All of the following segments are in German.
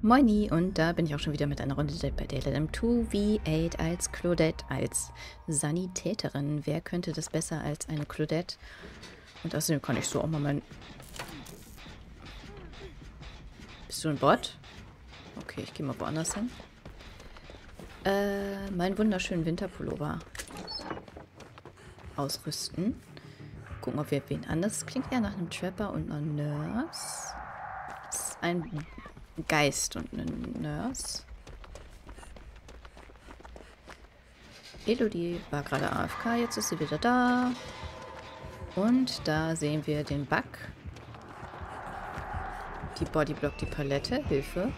Moini und da bin ich auch schon wieder mit einer Runde Dead by Daylight im 2v8 als Claudette, als Sanitäterin. Wer könnte das besser als eine Claudette? Und außerdem kann ich so auch mal mein... Bist du ein Bot? Okay, ich gehe mal woanders hin. Äh, mein wunderschönen Winterpullover ausrüsten. Gucken, ob wir wen anders. Klingt eher nach einem Trapper und einer Nurse. Das ist ein Geist und eine Nurse. Elodie war gerade AFK, jetzt ist sie wieder da. Und da sehen wir den Bug. Die Bodyblock, die Palette, Hilfe.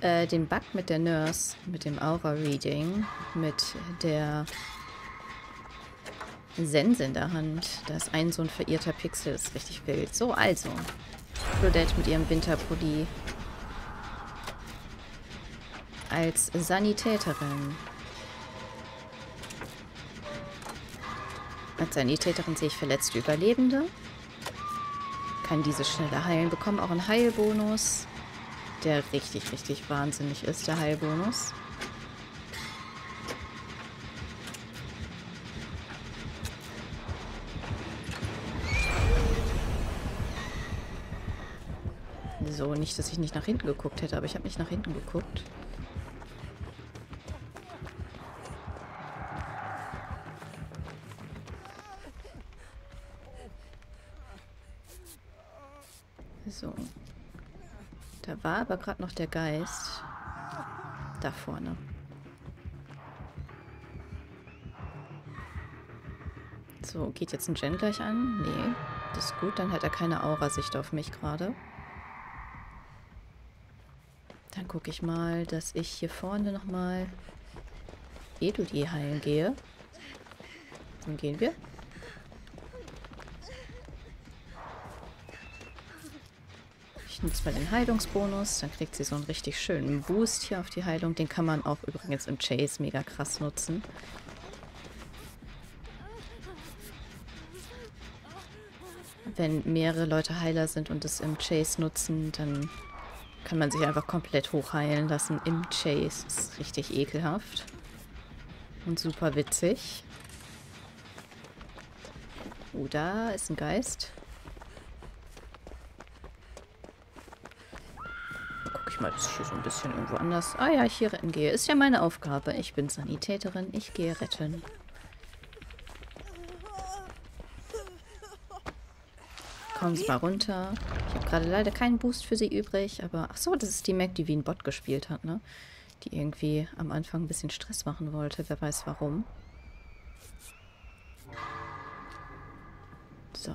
Äh, den Bug mit der Nurse, mit dem Aura-Reading, mit der Sense in der Hand. Da ist ein so ein verirrter Pixel, das ist richtig wild. So, also. Claudette mit ihrem Winterpulli. Als Sanitäterin. Als Sanitäterin sehe ich verletzte Überlebende. Kann diese schneller heilen. Bekommen auch einen Heilbonus. Der richtig, richtig wahnsinnig ist, der Heilbonus. So, nicht, dass ich nicht nach hinten geguckt hätte, aber ich habe nicht nach hinten geguckt. So. Da war aber gerade noch der Geist. Da vorne. So, geht jetzt ein Gen gleich an? Nee, das ist gut. Dann hat er keine Aura-Sicht auf mich gerade. Gucke ich mal, dass ich hier vorne nochmal Edudie heilen gehe. Dann gehen wir. Ich nutze mal den Heilungsbonus. Dann kriegt sie so einen richtig schönen Boost hier auf die Heilung. Den kann man auch übrigens im Chase mega krass nutzen. Wenn mehrere Leute Heiler sind und es im Chase nutzen, dann kann man sich einfach komplett hochheilen lassen im Chase. Das ist richtig ekelhaft. Und super witzig. Oh, da ist ein Geist. Guck ich mal, dass ich hier so ein bisschen irgendwo anders... Ah ja, ich hier retten gehe. Ist ja meine Aufgabe. Ich bin Sanitäterin. Ich gehe retten. Kommen Sie mal runter. Ich habe gerade leider keinen Boost für sie übrig, aber... Ach so, das ist die Mac, die wie ein Bot gespielt hat, ne? Die irgendwie am Anfang ein bisschen Stress machen wollte. Wer weiß warum. So.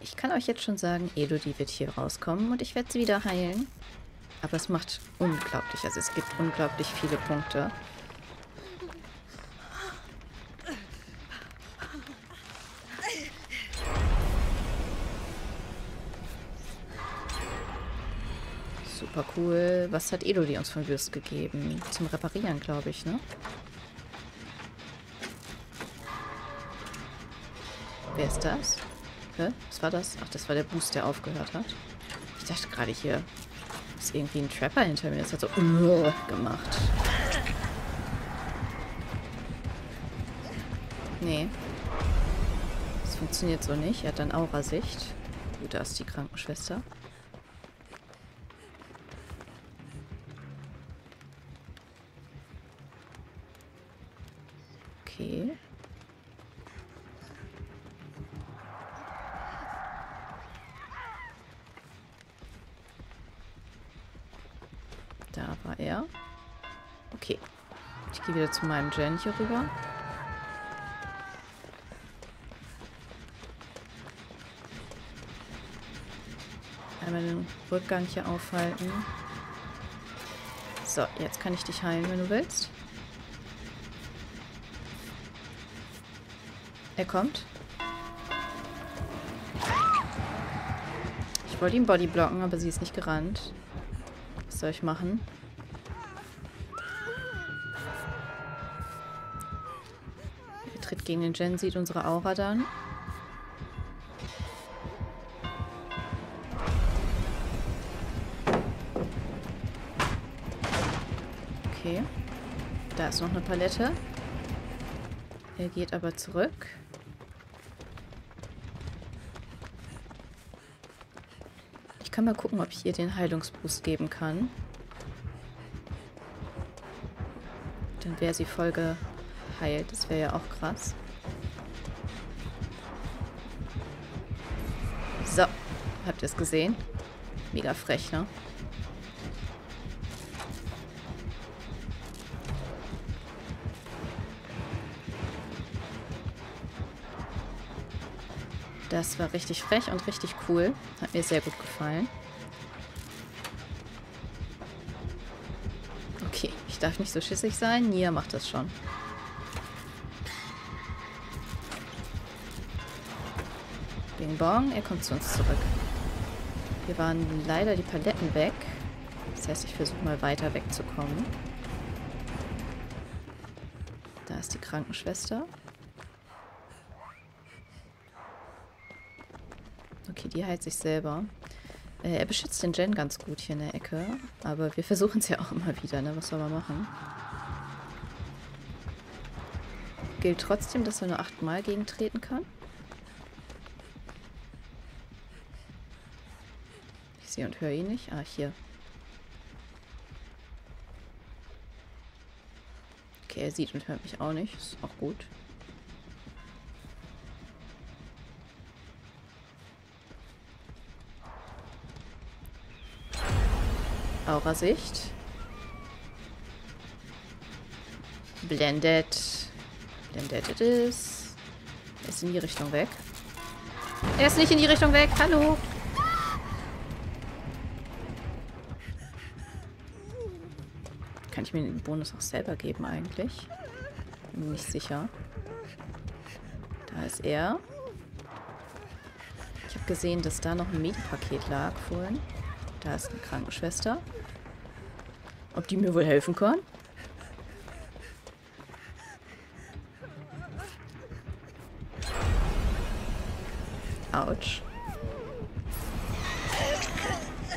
Ich kann euch jetzt schon sagen, Elodie wird hier rauskommen und ich werde sie wieder heilen. Aber es macht unglaublich, also es gibt unglaublich viele Punkte. Super cool. Was hat Elodie uns von Würst gegeben? Zum Reparieren, glaube ich, ne? Wer ist das? Hä? Was war das? Ach, das war der Boost, der aufgehört hat. Ich dachte gerade hier ist irgendwie ein Trapper hinter mir. Das hat so uh, gemacht. Nee. Das funktioniert so nicht. Er hat dann Aura-Sicht. Gut, da ist die Krankenschwester. Er. Okay. Ich gehe wieder zu meinem Gen hier rüber. Einmal den Rückgang hier aufhalten. So, jetzt kann ich dich heilen, wenn du willst. Er kommt. Ich wollte ihn Body blocken, aber sie ist nicht gerannt. Was soll ich machen? Gegen den Gen, sieht unsere Aura dann. Okay. Da ist noch eine Palette. Er geht aber zurück. Ich kann mal gucken, ob ich ihr den Heilungsboost geben kann. Dann wäre sie voll geheilt. Das wäre ja auch krass. So. Habt ihr es gesehen? Mega frech, ne? Das war richtig frech und richtig cool. Hat mir sehr gut gefallen. Okay, ich darf nicht so schissig sein. Nia macht das schon. Bing Bong, er kommt zu uns zurück. Hier waren leider die Paletten weg. Das heißt, ich versuche mal weiter wegzukommen. Da ist die Krankenschwester. Okay, die heilt sich selber. Äh, er beschützt den Gen ganz gut hier in der Ecke. Aber wir versuchen es ja auch immer wieder, ne? Was soll man machen? Gilt trotzdem, dass er nur achtmal gegentreten kann. Sehe und höre ihn nicht. Ah, hier. Okay, er sieht und hört mich auch nicht. Ist auch gut. Aurasicht. Blended. Blended it is. Er ist in die Richtung weg. Er ist nicht in die Richtung weg. Hallo. Kann ich mir den Bonus auch selber geben eigentlich? Bin mir nicht sicher. Da ist er. Ich habe gesehen, dass da noch ein Medipaket lag vorhin. Da ist eine Krankenschwester. Ob die mir wohl helfen kann? Autsch.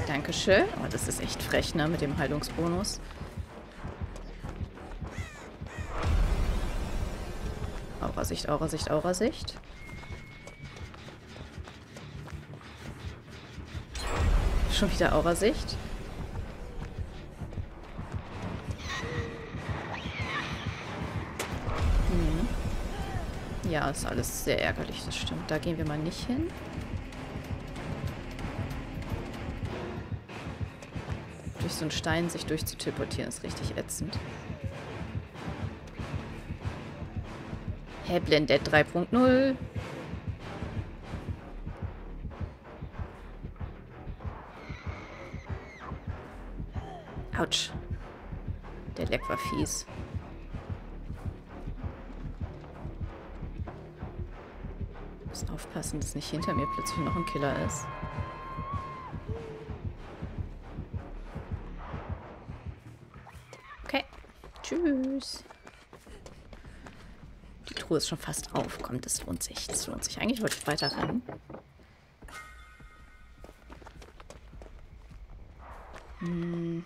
Dankeschön. Oh, das ist echt frech, ne, mit dem Heilungsbonus. Aurasicht, Aurasicht, Aurasicht. Schon wieder Aurasicht. Ja, ist alles sehr ärgerlich, das stimmt. Da gehen wir mal nicht hin. Durch so einen Stein sich durchzuteleportieren ist richtig ätzend. Hä, Blended 3.0. Autsch. Der Leck war fies. Muss aufpassen, dass nicht hinter mir plötzlich noch ein Killer ist. Okay. Tschüss. Truhe ist schon fast auf. Kommt, das lohnt sich. Das lohnt sich. Eigentlich wollte ich weiter. Hm.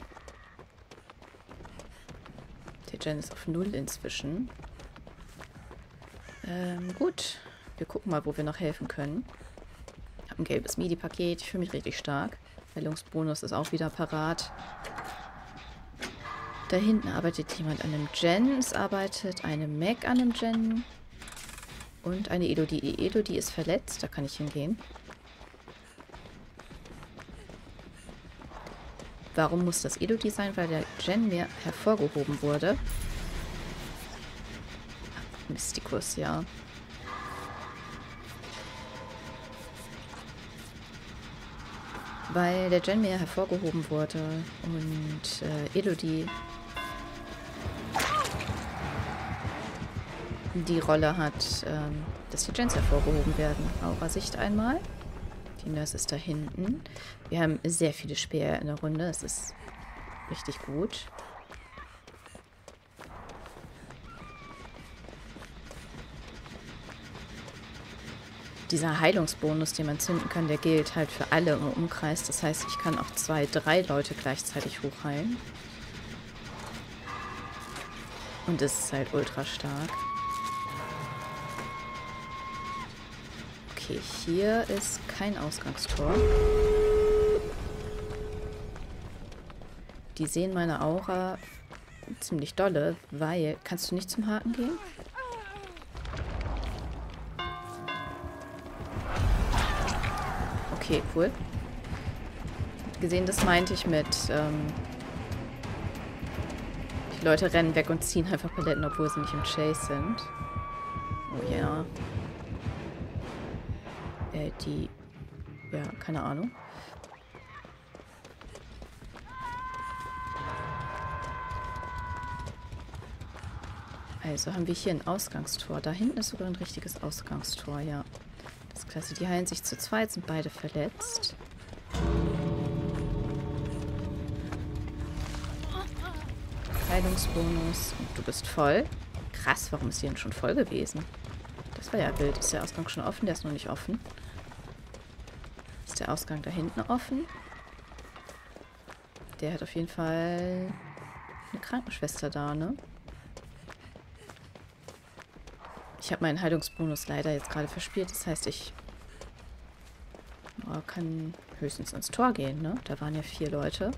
Der Gen ist auf Null inzwischen. Ähm, gut. Wir gucken mal, wo wir noch helfen können. Ich habe ein gelbes MIDI-Paket. Ich fühle mich richtig stark. Heilungsbonus ist auch wieder parat. Da hinten arbeitet jemand an einem Gen. Es arbeitet eine Mac an einem Gen. Und eine Elodie. Die Elodie ist verletzt. Da kann ich hingehen. Warum muss das Elodie sein? Weil der Gen mehr hervorgehoben wurde. Mystikus, ja. weil der Gen mehr hervorgehoben wurde und äh, Elodie die Rolle hat, ähm, dass die Gens hervorgehoben werden. Aura-Sicht einmal. Die Nurse ist da hinten. Wir haben sehr viele Speer in der Runde. Das ist richtig gut. dieser Heilungsbonus, den man zünden kann, der gilt halt für alle im Umkreis. Das heißt, ich kann auch zwei, drei Leute gleichzeitig hochheilen. Und das ist halt ultra stark. Okay, hier ist kein Ausgangstor. Die sehen meine Aura ziemlich dolle, weil... Kannst du nicht zum Haken gehen? Okay, cool. Gesehen, das meinte ich mit... Ähm, die Leute rennen weg und ziehen einfach Paletten, obwohl sie nicht im Chase sind. Oh ja. Äh, die... Ja, keine Ahnung. Also haben wir hier ein Ausgangstor. Da hinten ist sogar ein richtiges Ausgangstor, ja. Das ist klasse. Die heilen sich zu zweit, sind beide verletzt. Heilungsbonus. Und du bist voll. Krass, warum ist die denn schon voll gewesen? Das war ja wild. Ist der Ausgang schon offen? Der ist noch nicht offen. Ist der Ausgang da hinten offen? Der hat auf jeden Fall eine Krankenschwester da, ne? Ich habe meinen Heilungsbonus leider jetzt gerade verspielt. Das heißt, ich oh, kann höchstens ins Tor gehen, ne? Da waren ja vier Leute.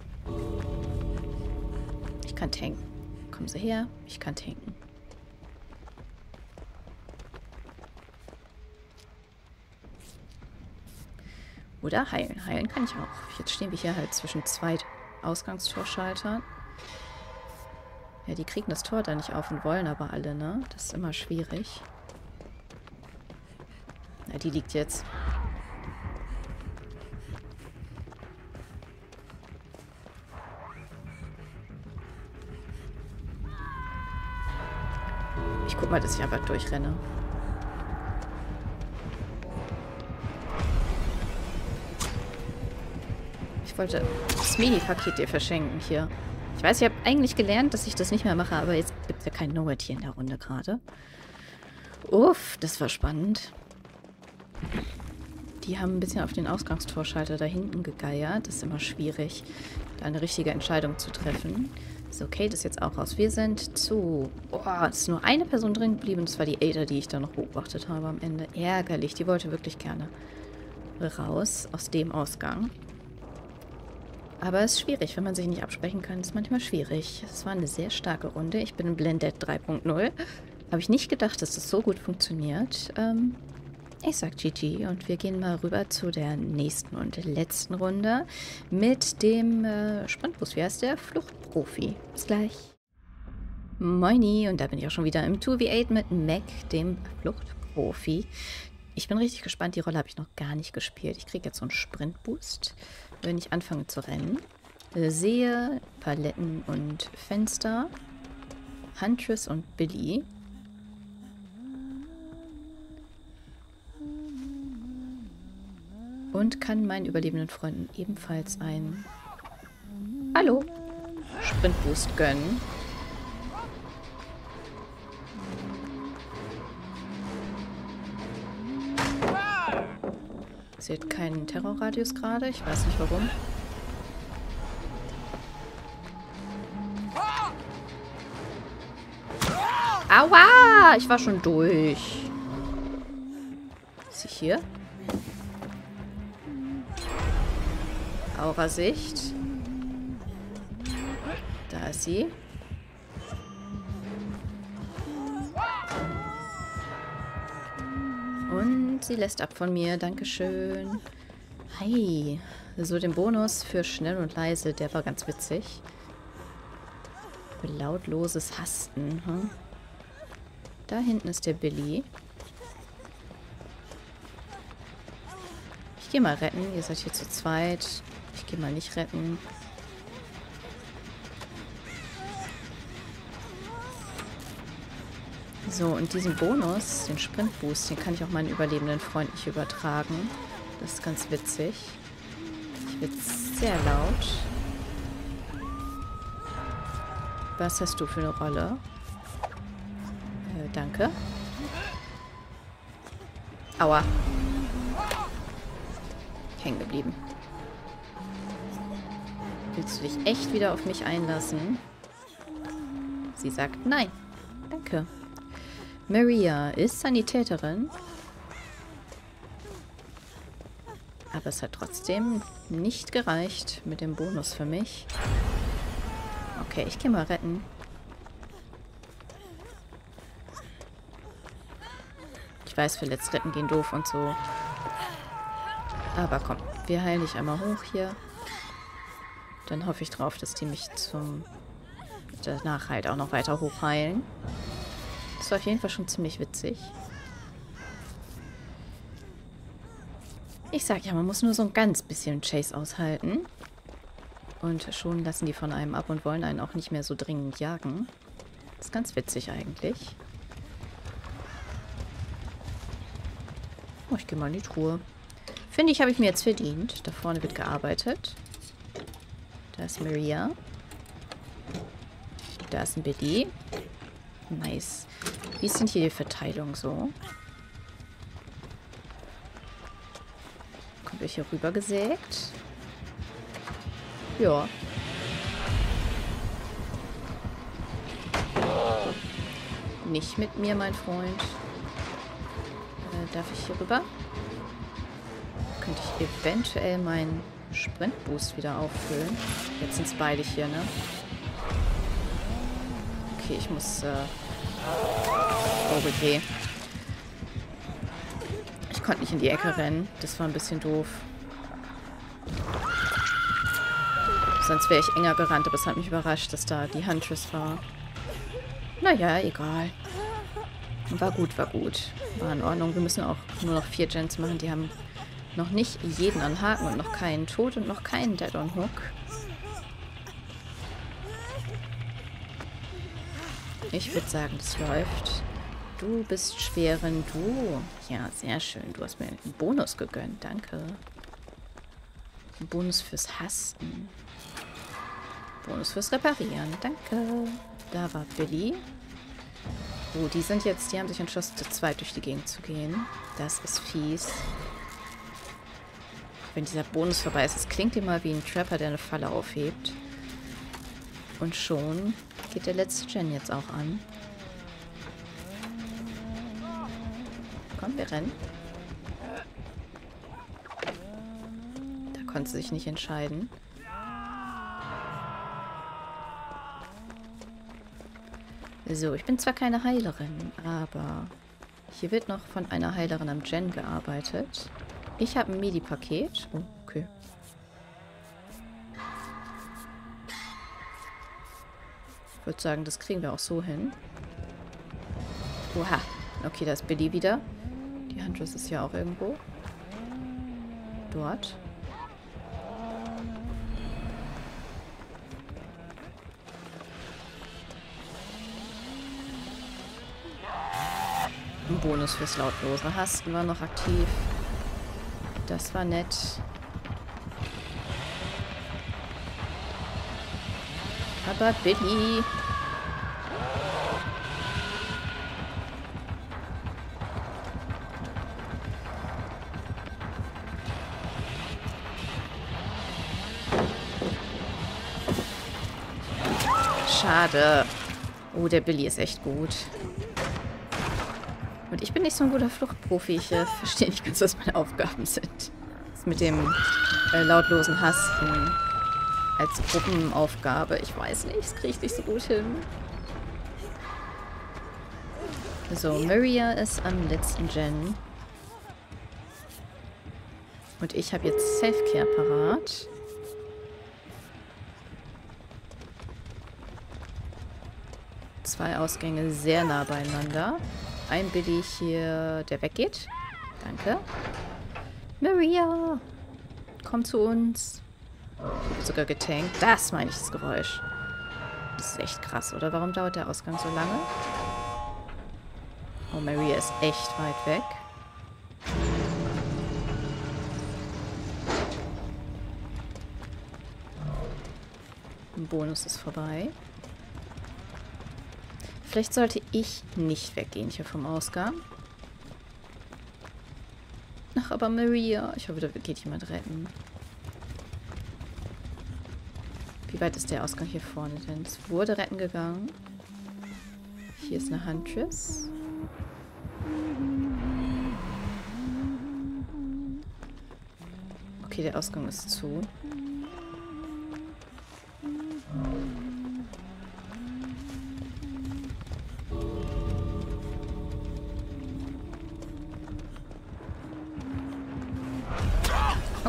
Ich kann tanken. Kommen Sie her, ich kann tanken. Oder heilen. Heilen kann ich auch. Jetzt stehen wir hier halt zwischen zwei Ausgangstorschaltern. Ja, die kriegen das Tor da nicht auf und wollen aber alle, ne? Das ist immer schwierig. Ja, die liegt jetzt. Ich guck mal, dass ich einfach durchrenne. Ich wollte das Mini-Paket dir verschenken hier. Ich weiß, ich habe eigentlich gelernt, dass ich das nicht mehr mache, aber jetzt gibt es ja kein No-Word hier in der Runde gerade. Uff, das war spannend. Die haben ein bisschen auf den Ausgangstorschalter da hinten gegeiert. Das ist immer schwierig, da eine richtige Entscheidung zu treffen. So, Kate ist jetzt auch raus. Wir sind zu... Boah, es ist nur eine Person drin geblieben. Das war die Ada, die ich da noch beobachtet habe am Ende. Ärgerlich. Die wollte wirklich gerne raus aus dem Ausgang. Aber es ist schwierig. Wenn man sich nicht absprechen kann, ist es manchmal schwierig. Es war eine sehr starke Runde. Ich bin in Blended 3.0. Habe ich nicht gedacht, dass das so gut funktioniert. Ähm, ich sag GG und wir gehen mal rüber zu der nächsten und letzten Runde mit dem äh, Sprintbus. Wie heißt der? Fluchtprofi. Bis gleich. Moini und da bin ich auch schon wieder im 2v8 mit Mac, dem Fluchtprofi. Ich bin richtig gespannt, die Rolle habe ich noch gar nicht gespielt. Ich kriege jetzt so einen Sprintboost, wenn ich anfange zu rennen. Sehe Paletten und Fenster, Huntress und Billy. Und kann meinen überlebenden Freunden ebenfalls ein Hallo Sprintboost gönnen. Seht keinen Terrorradius gerade. Ich weiß nicht warum. Aua! Ich war schon durch. Ist sie hier? Aura-Sicht. Da ist sie. Und sie lässt ab von mir. Dankeschön. Hi. So, den Bonus für schnell und leise, der war ganz witzig. Lautloses Hasten. Hm? Da hinten ist der Billy. Ich gehe mal retten. Ihr seid hier zu zweit. Ich gehe mal nicht retten. So, und diesen Bonus, den Sprintboost, den kann ich auch meinen überlebenden Freund nicht übertragen. Das ist ganz witzig. Ich werde sehr laut. Was hast du für eine Rolle? Äh, danke. Aua. hängen geblieben. Willst du dich echt wieder auf mich einlassen? Sie sagt nein. Danke. Maria ist Sanitäterin. Aber es hat trotzdem nicht gereicht mit dem Bonus für mich. Okay, ich gehe mal retten. Ich weiß, verletzt retten gehen doof und so. Aber komm, wir heilen dich einmal hoch hier. Dann hoffe ich drauf, dass die mich zum danach halt auch noch weiter hochheilen. Das war auf jeden Fall schon ziemlich witzig. Ich sag ja, man muss nur so ein ganz bisschen Chase aushalten. Und schon lassen die von einem ab und wollen einen auch nicht mehr so dringend jagen. Das ist ganz witzig eigentlich. Oh, ich gehe mal in die Truhe. Finde ich, habe ich mir jetzt verdient. Da vorne wird gearbeitet. Da ist Maria. Da ist ein Billy. Nice. Wie ist denn hier die Verteilung so? Kommt euch hier rüber gesägt? Ja. Nicht mit mir, mein Freund. Äh, darf ich hier rüber? Könnte ich eventuell meinen Sprintboost wieder auffüllen. Jetzt sind es beide hier, ne? Okay, ich muss... Äh oh, okay. Ich konnte nicht in die Ecke rennen. Das war ein bisschen doof. Sonst wäre ich enger gerannt, aber es hat mich überrascht, dass da die Huntress war. Naja, egal. War gut, war gut. War in Ordnung. Wir müssen auch nur noch vier Gens machen. Die haben noch nicht jeden an Haken und noch keinen Tod und noch keinen Dead on Hook. Ich würde sagen, das läuft. Du bist schweren Du. Ja, sehr schön. Du hast mir einen Bonus gegönnt. Danke. Ein Bonus fürs Hasten. Bonus fürs Reparieren. Danke. Da war Billy. Oh, die sind jetzt, die haben sich entschlossen, zu zweit durch die Gegend zu gehen. Das ist fies. Wenn dieser Bonus vorbei ist, es klingt immer wie ein Trapper, der eine Falle aufhebt. Und schon geht der letzte Gen jetzt auch an. Komm, wir rennen. Da konnte sie sich nicht entscheiden. So, ich bin zwar keine Heilerin, aber hier wird noch von einer Heilerin am Gen gearbeitet. Ich habe ein Medi-Paket. Oh, okay. Ich würde sagen, das kriegen wir auch so hin. Oha. Okay, da ist Billy wieder. Die Huntress ist ja auch irgendwo. Dort. Ein Bonus fürs lautlose Hasten war noch aktiv. Das war nett. Aber Billy... Schade. Oh, der Billy ist echt gut. Und ich bin nicht so ein guter Fluchtprofi. Ich äh, verstehe nicht ganz, was meine Aufgaben sind. Das mit dem äh, lautlosen Hasten als Gruppenaufgabe. Ich weiß nicht, das kriege ich nicht so gut hin. So, Maria ist am letzten Gen. Und ich habe jetzt Selfcare parat. Zwei Ausgänge sehr nah beieinander. Ein Billy hier, der weggeht. Danke. Maria! Komm zu uns. Ich habe sogar getankt. Das meine ich, das Geräusch. Das ist echt krass, oder? Warum dauert der Ausgang so lange? Oh, Maria ist echt weit weg. Ein Bonus ist vorbei. Vielleicht sollte ich nicht weggehen hier vom Ausgang. Ach, aber Maria. Ich hoffe, da geht jemand retten. Wie weit ist der Ausgang hier vorne denn? Es wurde retten gegangen. Hier ist eine Huntress. Okay, der Ausgang ist zu.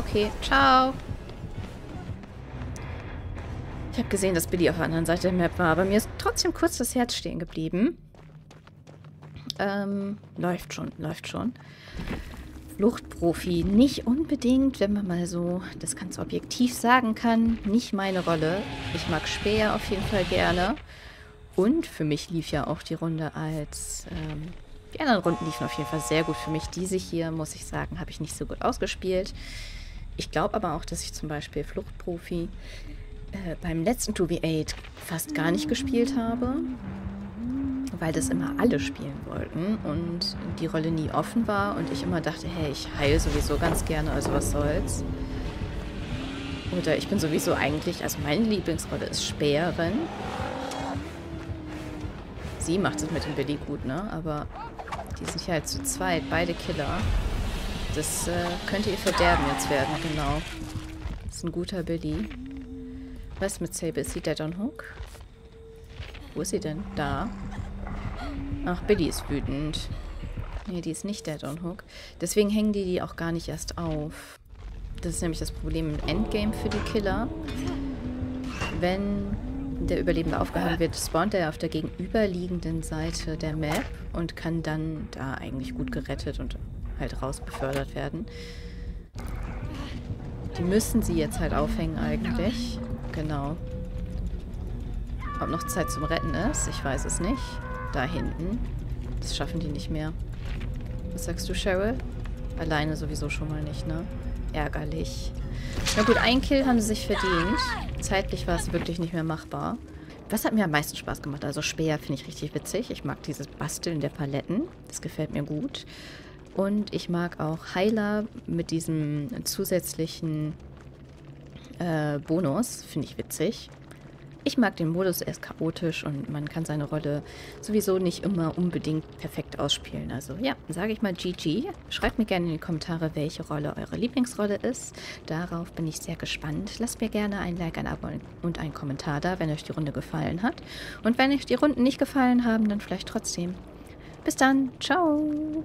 Okay, ciao. Ich habe gesehen, dass Billy auf der anderen Seite der Map war, aber mir ist trotzdem kurz das Herz stehen geblieben. Ähm, läuft schon, läuft schon. Fluchtprofi, nicht unbedingt, wenn man mal so das ganz objektiv sagen kann, nicht meine Rolle. Ich mag Speer auf jeden Fall gerne. Und für mich lief ja auch die Runde als... Ähm, die anderen Runden liefen auf jeden Fall sehr gut für mich. Diese hier, muss ich sagen, habe ich nicht so gut ausgespielt. Ich glaube aber auch, dass ich zum Beispiel Fluchtprofi äh, beim letzten 2v8 fast gar nicht gespielt habe, weil das immer alle spielen wollten und die Rolle nie offen war und ich immer dachte, hey, ich heile sowieso ganz gerne, also was soll's. Oder ich bin sowieso eigentlich, also meine Lieblingsrolle ist Speerin. Sie macht es mit dem Billy gut, ne? Aber die sind ja halt zu zweit, beide Killer. Das äh, könnte ihr Verderben jetzt werden, genau. Das ist ein guter Billy. Was mit Sable? Ist sie dead on hook? Wo ist sie denn? Da. Ach, Billy ist wütend. Nee, die ist nicht dead on hook. Deswegen hängen die die auch gar nicht erst auf. Das ist nämlich das Problem im Endgame für die Killer. Wenn der Überlebende aufgehangen wird, spawnt er auf der gegenüberliegenden Seite der Map und kann dann da eigentlich gut gerettet und halt raus befördert werden. Die müssen sie jetzt halt aufhängen eigentlich. Genau. Ob noch Zeit zum Retten ist, ich weiß es nicht. Da hinten. Das schaffen die nicht mehr. Was sagst du, Cheryl? Alleine sowieso schon mal nicht, ne? Ärgerlich. Na gut, ein Kill haben sie sich verdient. Zeitlich war es wirklich nicht mehr machbar. Was hat mir am meisten Spaß gemacht? Also Speer finde ich richtig witzig. Ich mag dieses Basteln der Paletten. Das gefällt mir gut. Und ich mag auch Heiler mit diesem zusätzlichen äh, Bonus. Finde ich witzig. Ich mag den Modus, er ist chaotisch und man kann seine Rolle sowieso nicht immer unbedingt perfekt ausspielen. Also ja, sage ich mal GG. Schreibt mir gerne in die Kommentare, welche Rolle eure Lieblingsrolle ist. Darauf bin ich sehr gespannt. Lasst mir gerne ein Like, ein Abo und einen Kommentar da, wenn euch die Runde gefallen hat. Und wenn euch die Runden nicht gefallen haben, dann vielleicht trotzdem. Bis dann. Ciao.